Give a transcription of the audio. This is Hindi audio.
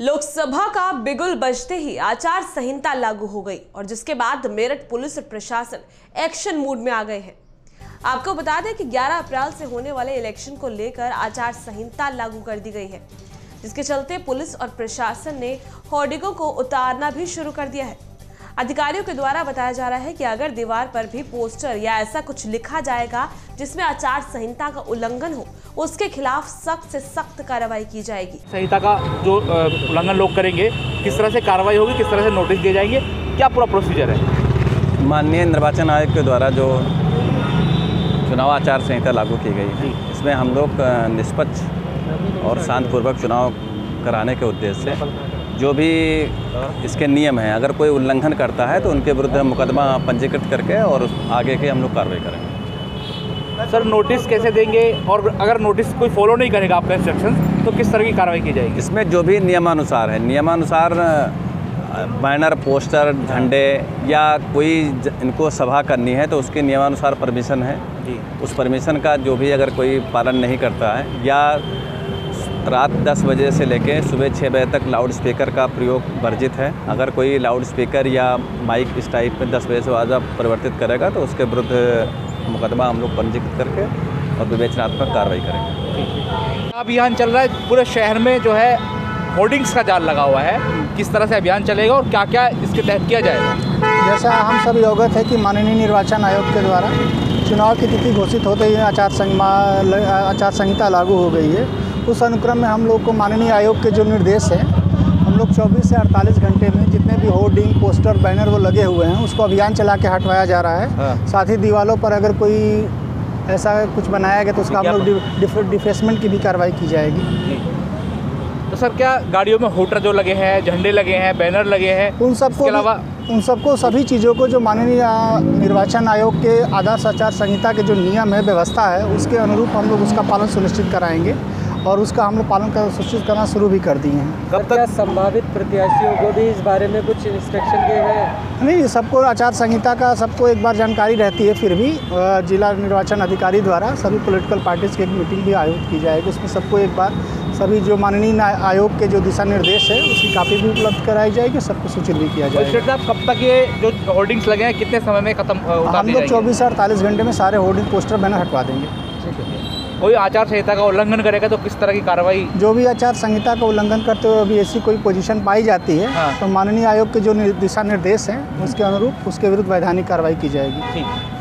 लोकसभा का बिगुल बजते ही आचार संहिता लागू हो गई और जिसके बाद मेरठ पुलिस और प्रशासन एक्शन मूड में आ गए हैं। आपको बता दें कि 11 अप्रैल से होने वाले इलेक्शन को लेकर आचार संहिता लागू कर दी गई है। जिसके चलते पुलिस और प्रशासन ने होर्डिंगों को उतारना भी शुरू कर दिया है। अधिकारियों के द्वारा बताया जा रहा है कि अगर दीवार पर भी पोस्टर या ऐसा कुछ लिखा जाएगा जिसमें आचार संहिता का उल्लंघन हो उसके खिलाफ सख्त से सख्त कार्रवाई की जाएगी। संहिता का जो उल्लंघन लोग करेंगे किस तरह से कार्रवाई होगी किस तरह से नोटिस दिए जाएँगे क्या पूरा प्रोसीजर है? माननीय निर्वाचन आयोग के द्वारा जो चुनाव आचार संहिता लागू की गई है इसमें हम लोग निष्पक्ष और शांतिपूर्वक चुनाव कराने के उद्देश्य से जो भी इसके नियम हैं अगर कोई उल्लंघन करता है तो उनके विरुद्ध मुकदमा पंजीकृत करके और आगे के हम लोग कार्रवाई करेंगे। सर नोटिस कैसे देंगे? और अगर नोटिस कोई फॉलो नहीं करेगा आपका इंस्ट्रक्शन तो किस तरह की कार्रवाई की जाएगी? इसमें जो भी नियमानुसार है नियमानुसार बैनर पोस्टर झंडे या कोई इनको सभा करनी है तो उसके नियमानुसार परमिशन है। जी। उस परमिशन का जो भी अगर कोई पालन नहीं करता है या रात 10 बजे से लेकर सुबह 6 बजे तक लाउड स्पीकर का प्रयोग वर्जित है। अगर कोई लाउड स्पीकर या माइक इस टाइप में 10 बजे से ज़्यादा परिवर्तित करेगा तो उसके विरुद्ध मुकदमा हम लोग पंजीकृत करके और विवेचनात्मक कार्रवाई करेंगे। अभियान चल रहा है। पूरे शहर में जो है होर्डिंग्स का जाल लगा हुआ है। किस तरह से अभियान चलेगा और क्या क्या इसके तहत किया जाएगा जैसा हम सभी अवगत है कि माननीय निर्वाचन आयोग के द्वारा चुनाव की तिथि घोषित होते ही आचार संहिता आचार संहिता लागू हो गई है। उस अनुक्रम में हम लोग को माननीय आयोग के जो निर्देश हैं हम लोग 24 से 48 घंटे में जितने भी होर्डिंग पोस्टर बैनर वो लगे हुए हैं उसको अभियान चला के हटवाया जा रहा है। हाँ। साथ ही दीवालों पर अगर कोई ऐसा कुछ बनाया गया तो उसका हम लोग डिफेसमेंट की भी कार्रवाई की जाएगी। तो सर क्या गाड़ियों में होटर जो लगे हैं झंडे लगे हैं बैनर लगे हैं उन सबको अलावा उन सबको सभी चीज़ों को जो माननीय निर्वाचन आयोग के आदर्श आचार संहिता के जो नियम है व्यवस्था है उसके अनुरूप हम लोग उसका पालन सुनिश्चित कराएँगे। और उसका हम लोग पालन कर सुनिश्चित करना शुरू भी कर दिए हैं। कब तक? संभावित प्रत्याशियों को भी इस बारे में कुछ इंस्ट्रक्शन दिए गए हैं? नहीं सबको आचार संहिता का सबको एक बार जानकारी रहती है फिर भी जिला निर्वाचन अधिकारी द्वारा सभी पोलिटिकल पार्टीज़ की एक मीटिंग भी आयोजित की जाएगी। उसमें सबको एक बार सभी जो माननीय आयोग के जो दिशा निर्देश है उसकी कापी भी उपलब्ध कराई जाएगी सबको सूचित भी किया जाएगा। साहब कब तक ये जो होर्डिंग्स लगे हैं कितने समय में खत्म हम लोग चौबीस से अड़तालीस घंटे में सारे होर्डिंग पोस्टर बैनर हटवा देंगे। कोई आचार संहिता का उल्लंघन करेगा तो किस तरह की कार्रवाई? जो भी आचार संहिता का उल्लंघन करते हुए अभी ऐसी कोई पोजीशन पाई जाती है हाँ। तो माननीय आयोग के जो दिशा निर्देश हैं उसके अनुरूप उसके विरुद्ध वैधानिक कार्रवाई की जाएगी। ठीक।